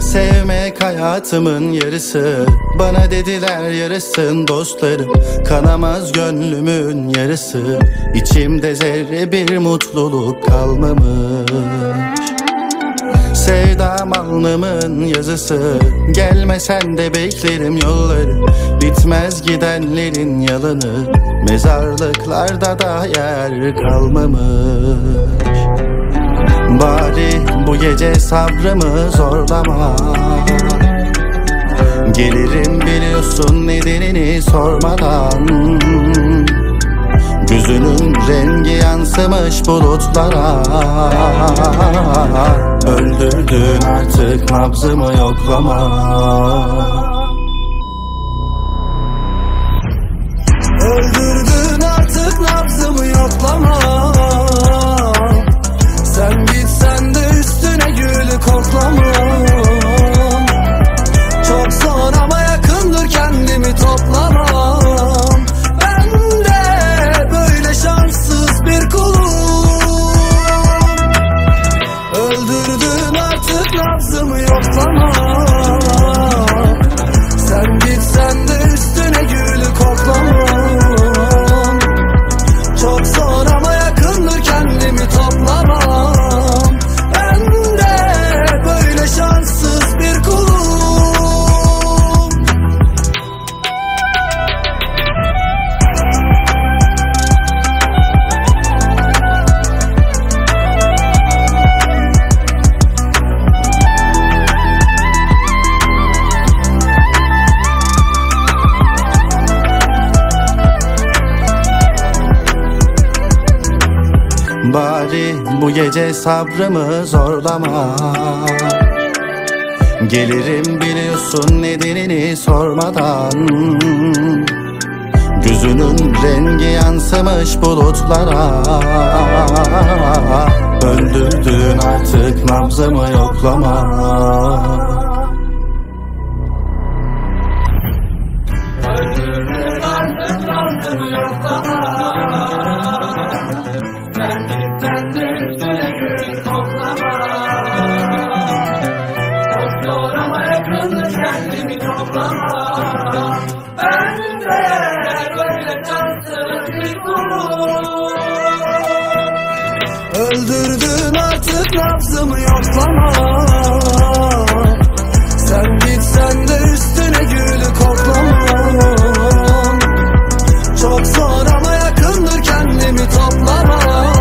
Sevmek hayatımın yarısı. Bana dediler yarısın dostlarım. Kanamaz gönlümün yarısı. İçimde zerre bir mutluluk kalmamış Sevdam alnımın yazısı. Gelmesen de beklerim yolları. Bitmez gidenlerin yalanı. Mezarlıklarda da yer kalmamış. Bari bu gece sabrımı zorlama. Gelirim biliyorsun nedenini sormadan Gözünün rengi yansımış bulutlara. Öldürdün artık nabzımı yoklama. Öldürdün artık nabzımı yoklama Bari bu gece sabrımı zorlama. Gelirim biliyorsun nedenini sormadan. Gözünün rengi yansımış bulutlara. Öldürdün artık nabzımı yoklama. Öldürdün artık nabzımı yoklama Ben de böyle tatsız bir Öldürdün artık nabzımı yoklama. Sen gitsen de üstüne gülü koklamam Çok zor ama yakındır kendimi toplamam